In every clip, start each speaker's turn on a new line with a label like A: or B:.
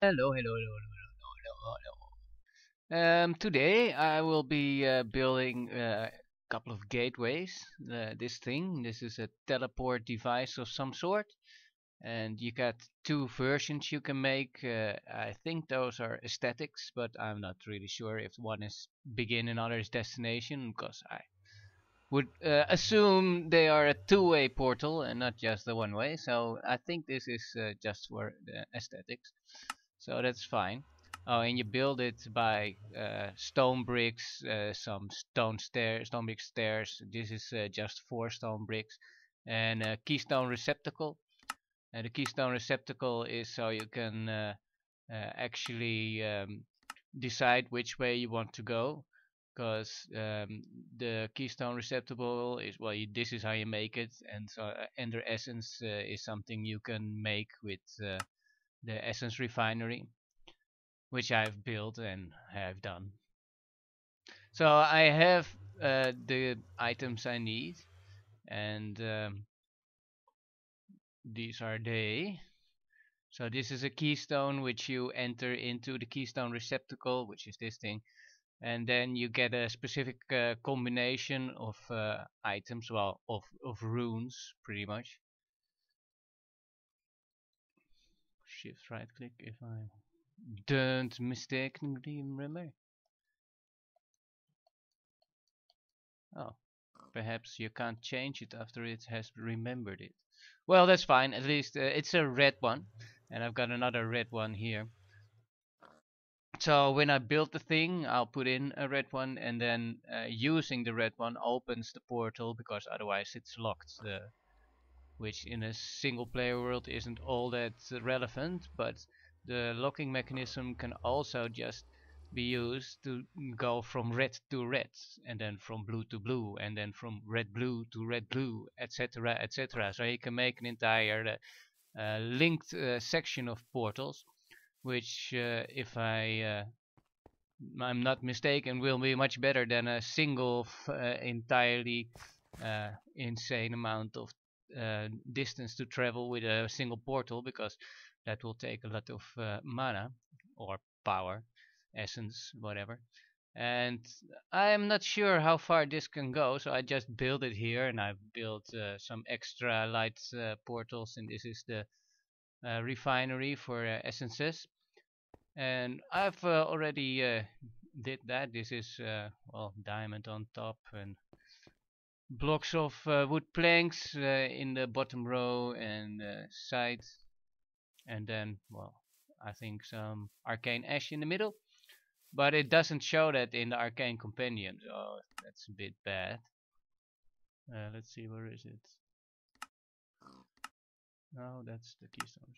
A: Hello, hello, hello, hello, hello, hello. Um, today I will be uh, building uh, a couple of gateways. Uh, this thing, this is a teleport device of some sort, and you got two versions you can make. Uh, I think those are aesthetics, but I'm not really sure if one is begin and other is destination, because I would uh, assume they are a two-way portal and not just the one-way. So I think this is uh, just for the aesthetics so that's fine. Oh, and you build it by uh, stone bricks, uh, some stone stairs, stone brick stairs. This is uh, just four stone bricks, and a keystone receptacle. And the keystone receptacle is so you can uh, uh, actually um, decide which way you want to go, because um, the keystone receptacle is well, you, this is how you make it, and so uh, Ender Essence is something you can make with the Essence Refinery, which I've built and have done. So I have uh, the items I need, and um, these are they. So this is a keystone which you enter into the keystone receptacle, which is this thing, and then you get a specific uh, combination of uh, items, well, of, of runes, pretty much. Shift right click if I don't mistakenly remember. Oh, perhaps you can't change it after it has remembered it. Well, that's fine. At least uh, it's a red one. And I've got another red one here. So when I build the thing, I'll put in a red one. And then uh, using the red one opens the portal because otherwise it's locked. Which in a single player world isn't all that relevant, but the locking mechanism can also just be used to go from red to red and then from blue to blue and then from red blue to red blue etc etc so you can make an entire uh, linked uh, section of portals which uh, if I uh, I'm not mistaken will be much better than a single uh, entirely uh, insane amount of uh, distance to travel with a single portal because that will take a lot of uh, mana or power, essence, whatever. And I'm not sure how far this can go, so I just built it here and I've built uh, some extra light uh, portals and this is the uh, refinery for essences. And I've already did that. This is well diamond on top and blocks of uh, wood planks uh, in the bottom row and uh, side and then well I think some arcane ash in the middle. But it doesn't show that in the arcane companion. So that's a bit bad. Uh, let's see where is it? No that's the keystone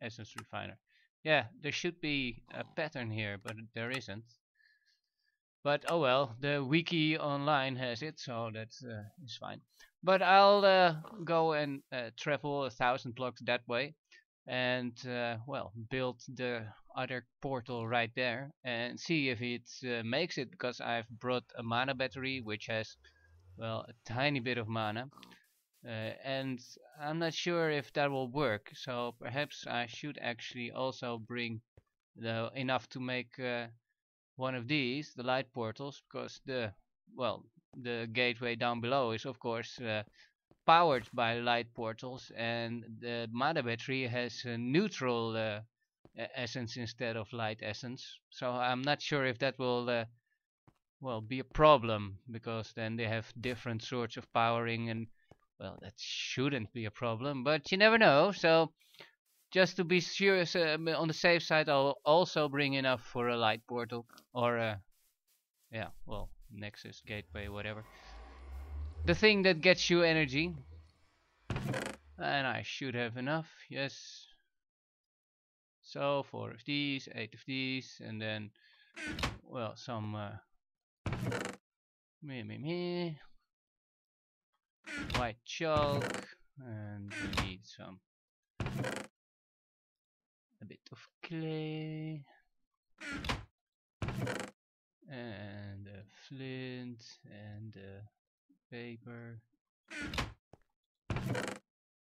A: essence refiner. Yeah there should be a pattern here but there isn't but oh well, the wiki online has it, so that uh, is fine. But I'll uh, go and uh, travel a thousand blocks that way, and uh, well, build the other portal right there and see if it uh, makes it. Because I've brought a mana battery which has well a tiny bit of mana, uh, and I'm not sure if that will work. So perhaps I should actually also bring the enough to make one of these, the light portals, because the, well, the gateway down below is of course uh, powered by light portals and the mana battery has a neutral uh, essence instead of light essence. So I'm not sure if that will uh, well be a problem because then they have different sorts of powering and well that shouldn't be a problem but you never know so just to be sure uh, on the safe side I'll also bring enough for a light portal or a yeah well nexus gateway whatever. The thing that gets you energy. And I should have enough yes. So four of these eight of these and then well some uh, me me me. White chalk and we need some a bit of clay. And a flint and a paper.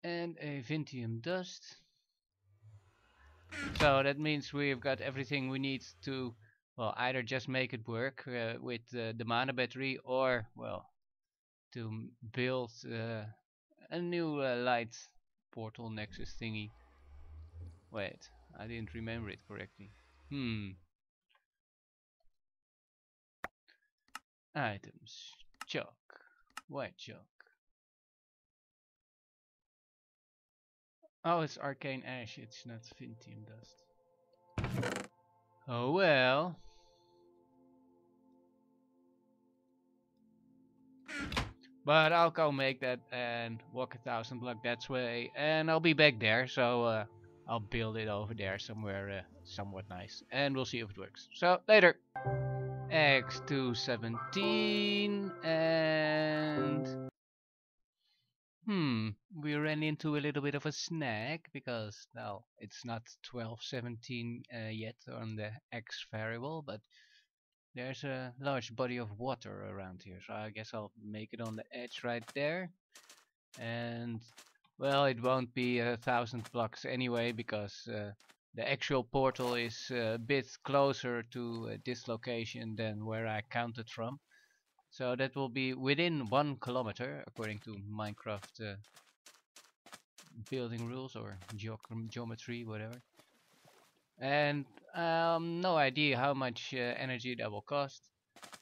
A: And a vinteum dust. So that means we've got everything we need to, well, either just make it work uh, with uh, the mana battery or, well, to build uh, a new uh, light portal nexus thingy. Wait, I didn't remember it correctly. Hmm. Items. Chalk. White chalk. Oh, it's arcane ash, it's not Vinteum dust. Oh well. But I'll go make that and walk a thousand block that way and I'll be back there so uh, I'll build it over there somewhere uh, somewhat nice and we'll see if it works. So later! X217 and Hmm, we ran into a little bit of a snag because, well, it's not 1217 uh, yet on the x variable, but there's a large body of water around here, so I guess I'll make it on the edge right there. And, well, it won't be a thousand blocks anyway, because uh, the actual portal is a bit closer to this location than where I counted from. So that will be within one kilometer, according to Minecraft uh, building rules or geometry, whatever. And um, no idea how much uh, energy that will cost,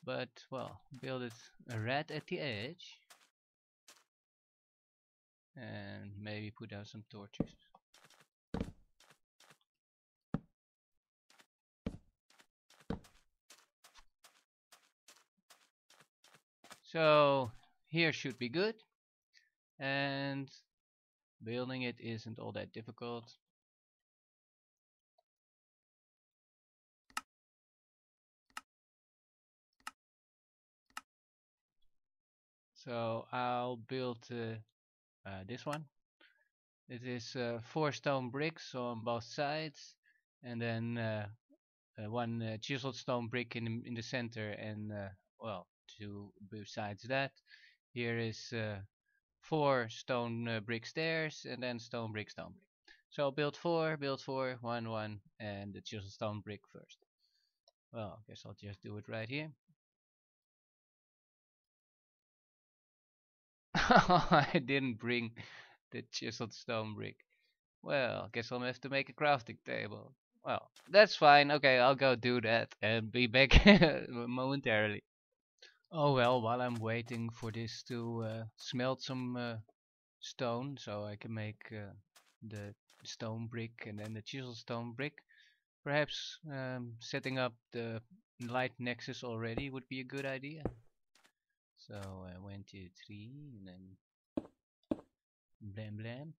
A: but well, build it red at the edge, and maybe put out some torches. So here should be good and building it isn't all that difficult. So I'll build uh, uh, this one. It is uh, four stone bricks on both sides and then uh, uh, one uh, chiseled stone brick in the, in the center and well two besides that. Here is four stone brick stairs and then stone brick stone brick. So build four build four one one and the chisel stone brick first. Well I guess I'll just do it right here I didn't bring the chiseled stone brick. Well I guess I'll have to make a crafting table. Well that's fine. Okay I'll go do that and be back momentarily. Oh well, while I'm waiting for this to uh, smelt some uh, stone so I can make uh, the stone brick and then the chisel stone brick, perhaps um, setting up the light nexus already would be a good idea. So uh, one, two, three, and then blam blam.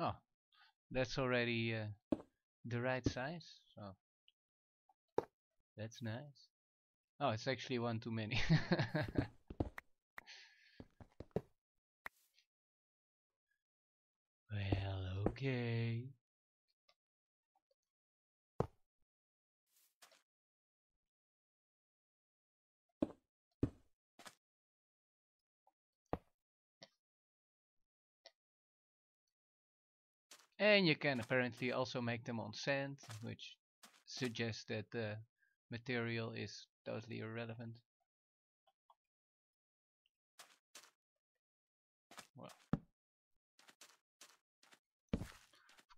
A: Oh, that's already uh, the right size. So that's nice. Oh, it's actually one too many. okay. And you can apparently also make them on sand, which suggests that the material is totally irrelevant.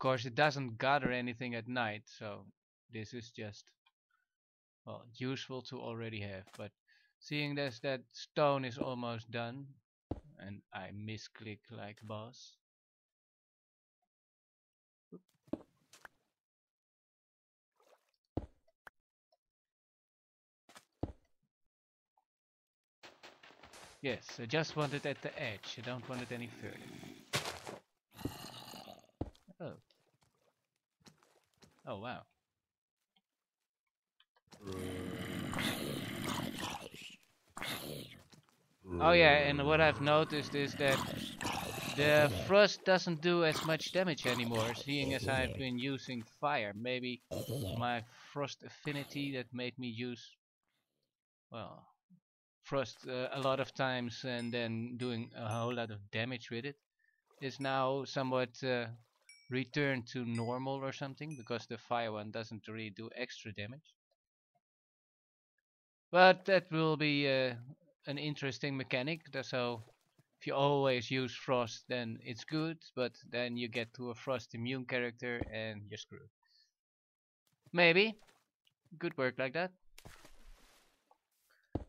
A: Course it doesn't gather anything at night, so this is just well useful to already have, but seeing as that stone is almost done and I misclick like boss Yes, I just want it at the edge. I don't want it any further. Oh. Oh, wow. Oh yeah, and what I've noticed is that The frost doesn't do as much damage anymore, seeing as I've been using fire. Maybe my frost affinity that made me use, well, frost uh, a lot of times and then doing a whole lot of damage with it is now somewhat uh, returned to normal or something because the fire one doesn't really do extra damage. But that will be uh, an interesting mechanic. So if you always use frost, then it's good, but then you get to a frost immune character and you're screwed. Maybe. Good work like that.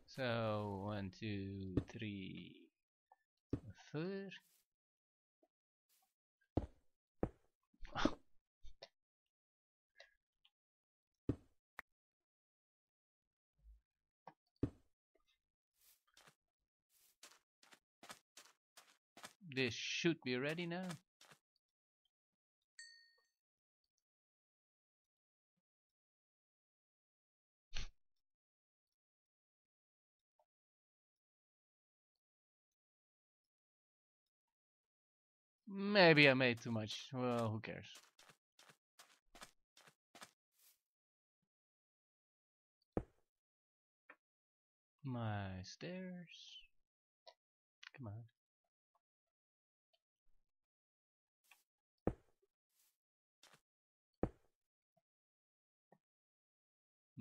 A: So, one, two, three, four. This should be ready now. Maybe I made too much. Well, who cares? My stairs. Come on.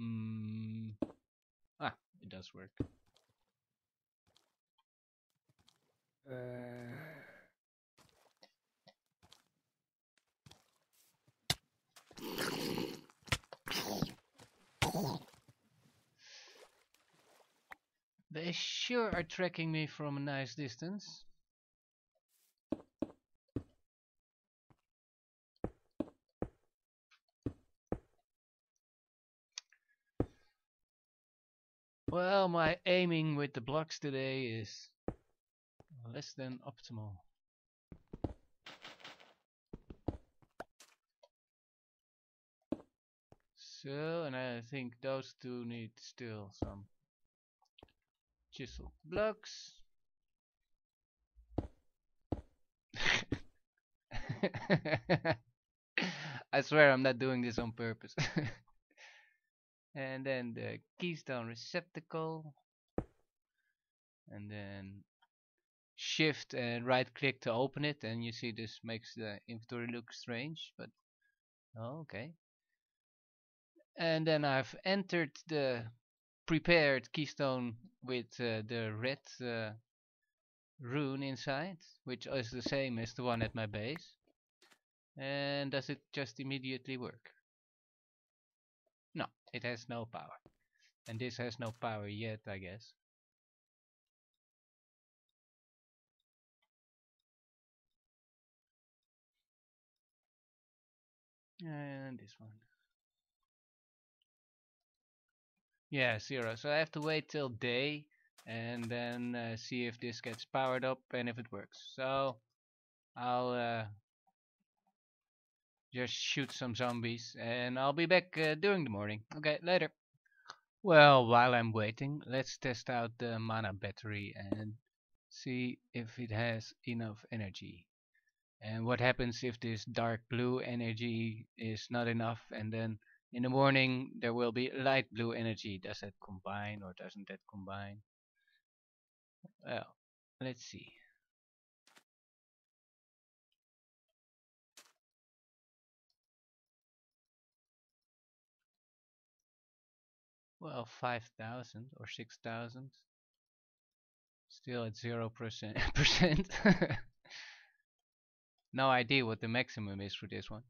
A: Mm. Ah, it does work.
B: Uh,
A: They sure are tracking me from a nice distance. Well, my aiming with the blocks today is less than optimal. So, and I think those two need still some chisel blocks. I swear I'm not doing this on purpose. and then the keystone receptacle. And then shift and right click to open it and you see this makes the inventory look strange but oh, okay and then I've entered the prepared keystone with uh, the red uh, rune inside which is the same as the one at my base and does it just immediately work it has no power. And this has no power yet I guess. And this one. Yeah zero. So I have to wait till day and then uh, see if this gets powered up and if it works. So I'll uh, just shoot some zombies and I'll be back uh, during the morning. Okay later. Well while I'm waiting let's test out the mana battery and see if it has enough energy. And what happens if this dark blue energy is not enough? And then in the morning there will be light blue energy. Does that combine or doesn't that combine? Well let's see well 5000 or 6000 still at 0% percent no idea what the maximum is for this one.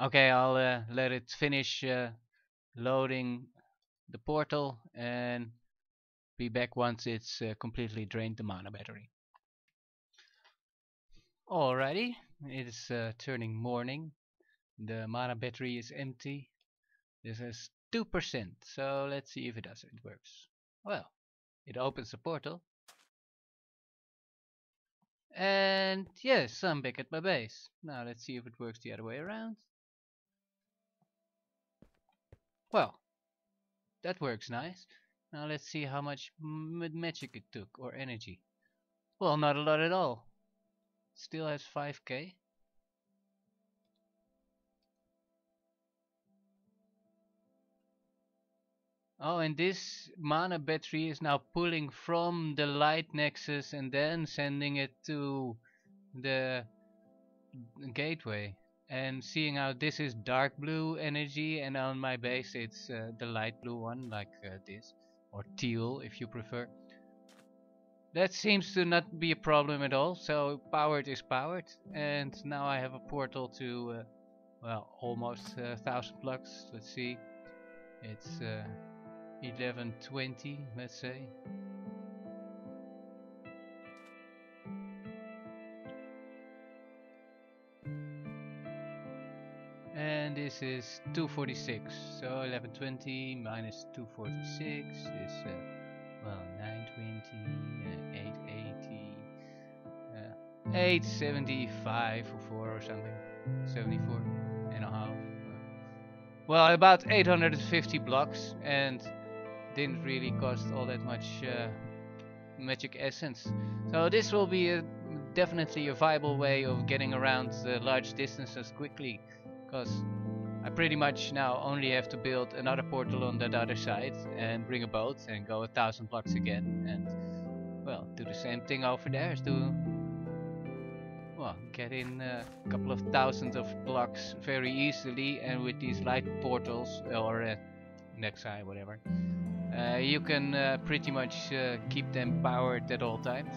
A: Okay, I'll uh, let it finish uh, loading the portal and be back once it's uh, completely drained the mana battery. Alrighty, it is uh, turning morning the mana battery is empty. This is 2%, so let's see if it does. It works. Well, it opens the portal. And yes, I'm back at my base. Now let's see if it works the other way around. Well, that works nice. Now let's see how much magic it took, or energy. Well, not a lot at all. Still has 5k. Oh, and this mana battery is now pulling from the light nexus and then sending it to the gateway. And seeing how this is dark blue energy and on my base it's uh, the light blue one like uh, this. Or teal if you prefer. That seems to not be a problem at all. So powered is powered. And now I have a portal to, uh, well, almost a thousand blocks. Let's see. It's uh, 1120 let's say and this is 246 so 1120 minus 246 is uh, well 920 uh, 880 uh, 875 or 4 or something. 74 and a half. Well about 850 blocks and didn't really cost all that much uh, magic essence. So this will be a, definitely a viable way of getting around large distances quickly because I pretty much now only have to build another portal on that other side and bring a boat and go a thousand blocks again and well do the same thing over there to well get in a couple of thousands of blocks very easily and with these light portals or uh, Nexi whatever uh, you can uh, pretty much uh, keep them powered at all times.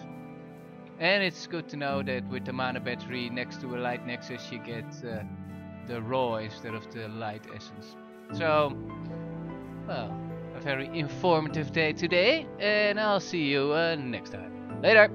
A: And it's good to know that with the mana battery next to a light nexus you get uh, the raw instead of the light essence. So, well, a very informative day today and I'll see you uh, next time. Later!